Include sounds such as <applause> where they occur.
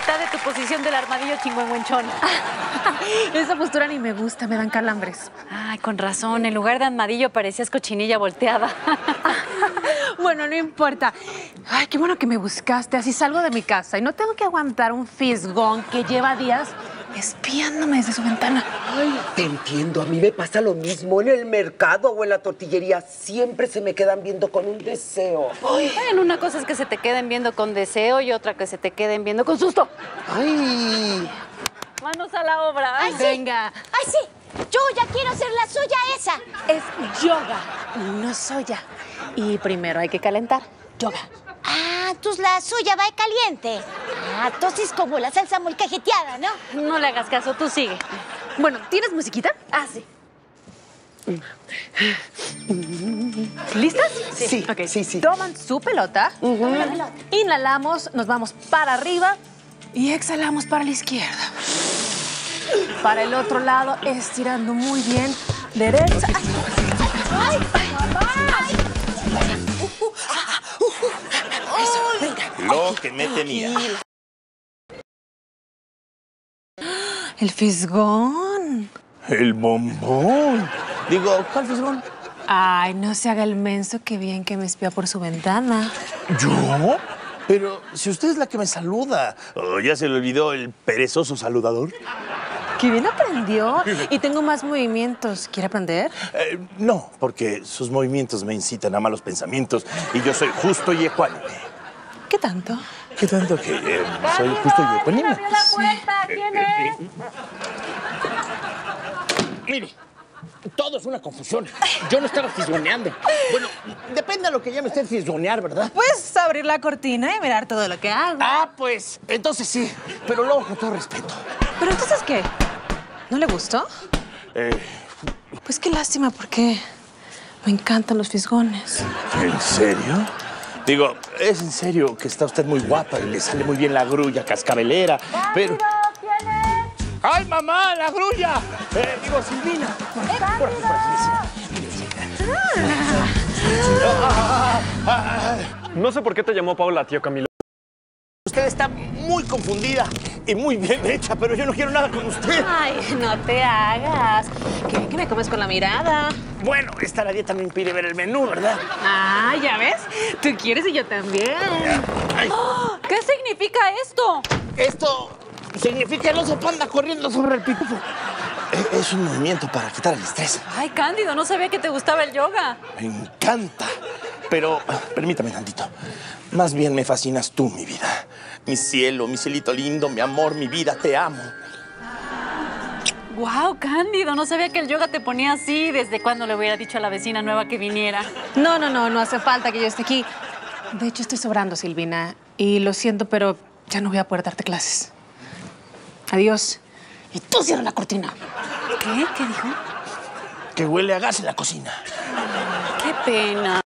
mitad de tu posición del armadillo chingüengüenchón. <laughs> Esa postura ni me gusta, me dan calambres. Ay, con razón. En lugar de armadillo parecías cochinilla volteada. <laughs> Bueno, no importa. Ay, qué bueno que me buscaste. Así salgo de mi casa y no tengo que aguantar un fisgón que lleva días espiándome desde su ventana. Ay, te entiendo. A mí me pasa lo mismo en el mercado o en la tortillería. Siempre se me quedan viendo con un deseo. Bueno, una cosa es que se te queden viendo con deseo y otra que se te queden viendo con susto. Ay. Manos a la obra. Ay, sí. Venga. ¡Ay, sí! Yo ya quiero hacer la suya esa. Es yoga, no soya. Y primero hay que calentar. Yoga. Ah, entonces la suya va caliente. Ah, entonces como la salsa muy cajeteada, ¿no? No le hagas caso, tú sigue. Bueno, ¿tienes musiquita? Ah, sí. ¿Listas? Sí, Ok, sí, sí. Toman su pelota. Inhalamos, nos vamos para arriba y exhalamos para la izquierda. Para el otro lado, estirando muy bien. Derecha. ¡Ay! Lo que me temía. <gasps> El fisgón. El bombón. Digo, ¿cuál fisgón? Ay, no se haga el menso, que bien que me espía por su ventana. ¿Yo? Pero si usted es la que me saluda. Oh, ¿Ya se le olvidó el perezoso saludador? Que bien aprendió. <laughs> Y tengo más movimientos. ¿Quiere aprender? Eh, no, porque sus movimientos me incitan a malos pensamientos y yo soy justo y ecuánime. ¿Qué tanto? ¿Qué tanto que eh, soy justo y ecuánime? ¿Quién es? Mire, todo es una confusión. Yo no estaba fisgoneando. Bueno, depende de lo que llame usted fisgonear, ¿verdad? Puedes abrir la cortina y mirar todo lo que hago. Ah, pues, entonces sí. Pero luego con todo respeto. ¿Pero entonces qué? ¿No le gustó? Eh, Pues qué lástima, porque me encantan los fisgones. ¿En serio? Digo, es en serio que está usted muy guapa y le sale muy bien la grulla cascabelera, pero... ¡Ay, mamá, la grulla! Eh, digo, Silvina. Por aquí, por aquí, por aquí, No sé por qué te llamó Paula, tío Camilo. Usted está muy confundida y muy bien hecha, pero yo no quiero nada con usted. Ay, no te hagas. Qué me comes con la mirada. Bueno, esta la dieta me impide ver el menú, ¿verdad? Ah, ¿ya ves? Tú quieres y yo también. Ay, ¿Qué significa esto? Esto significa el oso panda corriendo sobre el pitufo. eh, es un movimiento para quitar el estrés. Ay, Cándido, no sabía que te gustaba el yoga. Me encanta. Pero ah, permítame tantito. Más bien me fascinas tú, mi vida. Mi cielo, mi cielito lindo, mi amor, mi vida, te amo. Wow, Cándido, no sabía que el yoga te ponía así. ¿Desde cuándo le hubiera dicho a la vecina nueva que viniera? No, no, no, no hace falta que yo esté aquí. De hecho, estoy sobrando, Silvina. Y lo siento, pero ya no voy a poder darte clases. Adiós. Y tú cierra la cortina. ¿Qué? ¿Qué dijo? Que huele a gas en la cocina. Qué pena.